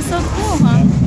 That's so cool, huh?